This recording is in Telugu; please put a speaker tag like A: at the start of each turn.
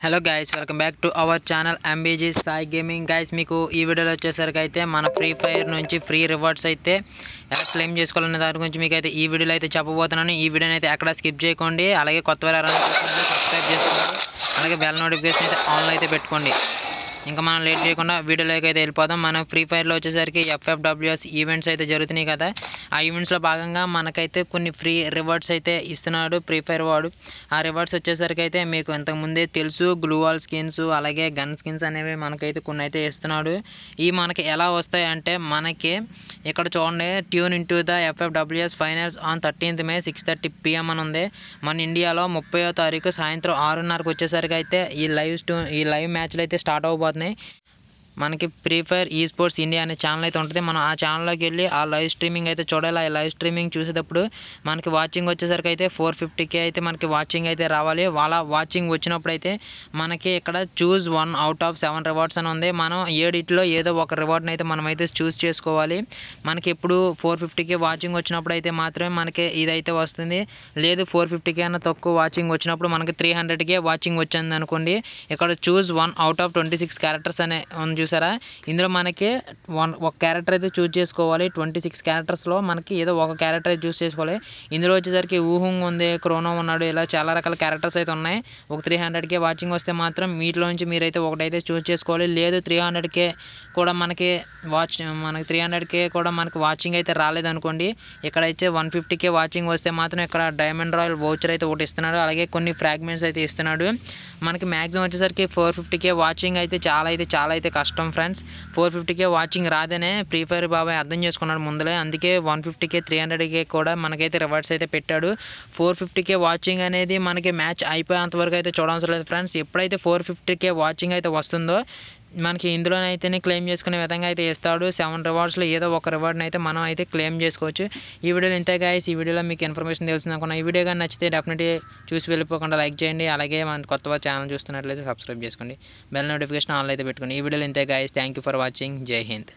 A: Hello guys welcome back to our channel MBG Sai gaming guys మీకు ఈ వీడియోలో వచ్చేసరికి అయితే మన ఫ్రీ ఫైర్ నుంచి ఫ్రీ రివార్డ్స్ అయితే ఎలా క్లెయిమ్ చేసుకోవాలనే దాని గురించి మీకు అయితే ఈ వీడియోలో అయితే చెప్పబోతున్నాను. ఈ వీడియోని అయితే ఎక్కడ స్కిప్ చేయకండి. అలాగే కొత్త వారు సబ్స్క్రైబ్ చేసుకోండి అలాగే బెల్ నోటిఫికేషన్ అయితే ఆన్లో అయితే పెట్టుకోండి. ఇంకా మనం లేట్ చేయకుండా వీడియోలోకి అయితే వెళ్ళిపోదాం. మనం ఫ్రీ ఫైర్లో వచ్చేసరికి ఎఫ్ఎఫ్డబ్ల్యూఎస్ ఈవెంట్స్ అయితే జరుగుతున్నాయి కదా. ఆ ఈవెంట్స్లో భాగంగా మనకైతే కొన్ని ఫ్రీ రివార్డ్స్ అయితే ఇస్తున్నాడు ఫ్రీ ఫైర్ వాడు. ఆ రివార్డ్స్ వచ్చేసరికి అయితే మీకు ఇంతకుముందే తెలుసు గ్లూవాల్ స్కిన్స్ అలాగే గన్ స్కిన్స్ అనేవి మనకైతే కొన్ని అయితే ఇస్తున్నాడు. ఈ మనకి ఎలా వస్తాయి అంటే మనకి ఇక్కడ చూడండి tune in the FFWS finals on thirteenth May six thirty PM అని ఉంది. మన ఇండియాలో ముప్పయో తారీఖు సాయంత్రం ఆరున్నరకు వచ్చేసరికి అయితే ఈ లైవ్ స్టూ ఈ లైవ్ మ్యాచ్లు అయితే స్టార్ట్ అవబోతున్నాయి. మనకి free fire esports India అనే ఛానల్ అయితే ఉంటుంది. మనం ఆ ఛానల్లోకి వెళ్ళి ఆ లైవ్ స్ట్రీమింగ్ అయితే చూడాలి. ఆ లైవ్ స్ట్రీమింగ్ చూసేటప్పుడు మనకి వాచింగ్ వచ్చేసరికి అయితే ఫోర్ ఫిఫ్టీకే అయితే మనకి వాచింగ్ అయితే రావాలి. వాళ్ళ వాచింగ్ వచ్చినప్పుడు అయితే మనకి ఇక్కడ choose one out of seven rewards అని ఉంది. మనం ఏడిట్లో ఏదో ఒక రివార్డ్ని అయితే మనం అయితే చూస్ చేసుకోవాలి. మనకి ఎప్పుడు ఫోర్ ఫిఫ్టీకే వాచింగ్ వచ్చినప్పుడు అయితే మాత్రమే మనకి ఇదైతే వస్తుంది. లేదు ఫోర్ ఫిఫ్టీకే అన్న తక్కువ వాచింగ్ వచ్చినప్పుడు మనకి త్రీ హండ్రెడ్కే వాచింగ్ వచ్చింది అనుకోండి ఇక్కడ choose one out of twenty six characters అనే ఉంది చూసారా? ఇందులో మనకి వన్ ఒక క్యారెక్టర్ అయితే చూస్ చేసుకోవాలి. ట్వంటీ సిక్స్ క్యారెక్టర్స్లో మనకి ఏదో ఒక క్యారెక్టర్ అయితే చూస్ చేసుకోవాలి. ఇందులో వచ్చేసరికి ఊహుంగ్ ఉంది క్రోనో ఉన్నాడు ఇలా చాలా రకాల క్యారెక్టర్స్ అయితే ఉన్నాయి. ఒక త్రీ హండ్రెడ్కే వాచింగ్ వస్తే మాత్రం వీటిలో నుంచి మీరైతే ఒకటైతే చూస్ చేసుకోవాలి. లేదు త్రీ హండ్రెడ్కే కూడా మనకి వాచ్ మనకి త్రీ హండ్రెడ్కే కూడా మనకి వాచింగ్ అయితే రాలేదనుకోండి ఇక్కడైతే వన్ ఫిఫ్టీకే వాచింగ్ వస్తే మాత్రం ఇక్కడ డైమండ్ రాయల్ వౌచర్ అయితే ఒకటి ఇస్తున్నాడు. అలాగే కొన్ని ఫ్రాగ్మెంట్స్ అయితే ఇస్తున్నాడు. మనకి మ్యాక్సిమం వచ్చేసరికి ఫోర్ ఫిఫ్టీకే వాచింగ్ అయితే చాలా అయితే చాలా అయితే కష్టం. కష్టం ఫ్రెండ్స్. ఫోర్ ఫిఫ్టీకే వాచింగ్ రాదనే ఫ్రీ ఫైర్ బాబాయ్ అర్థం చేసుకున్నాడు ముందలే. అందుకే వన్ ఫిఫ్టీకే త్రీ హండ్రెడ్కే కూడా మనకైతే రివార్డ్స్ అయితే పెట్టాడు. ఫోర్ ఫిఫ్టీకే వాచింగ్ అనేది మనకి మ్యాచ్ అయిపోయేంత వరకు అయితే చూడవసరం లేదు ఫ్రెండ్స్. ఎప్పుడైతే ఫోర్ ఫిఫ్టీకే వాచింగ్ అయితే వస్తుందో మనకి ఇందులోనైతేనే క్లెయిమ్ చేసుకునే విధంగా అయితే ఇస్తాడు. సెవెన్ రివార్డ్స్లో ఏదో ఒక రివార్డ్ని అయితే మనం అయితే క్లెయిమ్ చేసుకోవచ్చు. ఈ వీడియోలో ఇంతే గాయస్ ఈ వీడియోలో మీకు ఇన్ఫర్మేషన్ తెలిసింది అనుకున్నా. ఈ వీడియో కానీ నచ్చితే డెఫినెట్లీ చూసి వెళ్ళిపోకుండా లైక్ చేయండి. అలాగే మన కొత్త ఛానల్ చూస్తున్నట్లయితే సబ్స్క్రైబ్ చేసుకోండి. బెల్ నోటిఫికేషన్ ఆన్లో అయితే పెట్టుకోండి. ఈ వీడియోలో ఇంతే guys thank you for watching జై హింద్